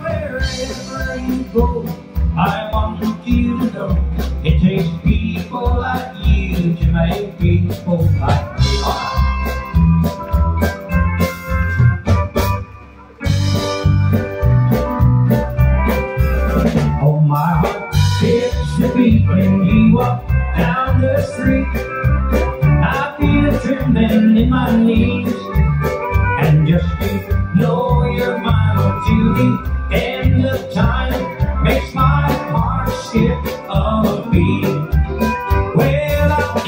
Wherever you go, I want you to know it takes people like you to make people like me. Oh, my heart beat when you walk down the street. Mine to the time makes my heart skip a beat. Well, I'll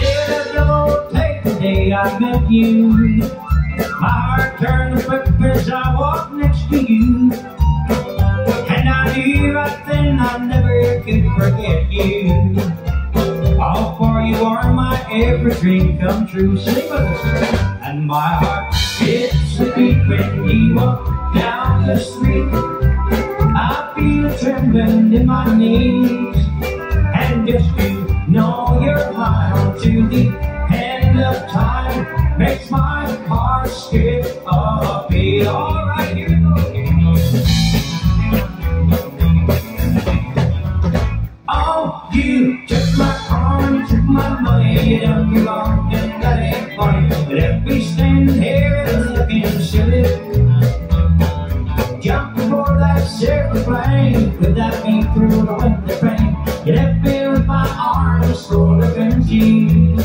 never take the day I met you. My heart turned quick as I walked next to you. And I knew right then I never could forget you. All for you are my every dream come true. Sing with us. And my heart skips a beat when you walk down the street. I feel trembling in my knees. And just to know you're mine to the end of time makes my heart skip oh, a beat. All right, here we go. Oh, you took my arm, you took my money, you done me wrong, and that ain't funny. But if we standing here jump aboard that silver plane, put that me through the window pane. You left me with my arms full of empty